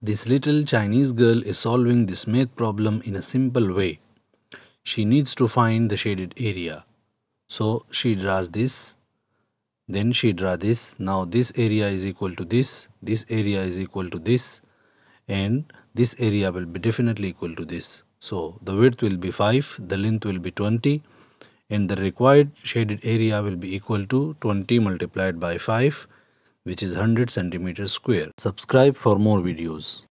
This little Chinese girl is solving this math problem in a simple way. She needs to find the shaded area. So she draws this, then she draw this. Now this area is equal to this, this area is equal to this and this area will be definitely equal to this. So the width will be 5, the length will be 20 and the required shaded area will be equal to 20 multiplied by 5 which is 100 centimeters square. Subscribe for more videos.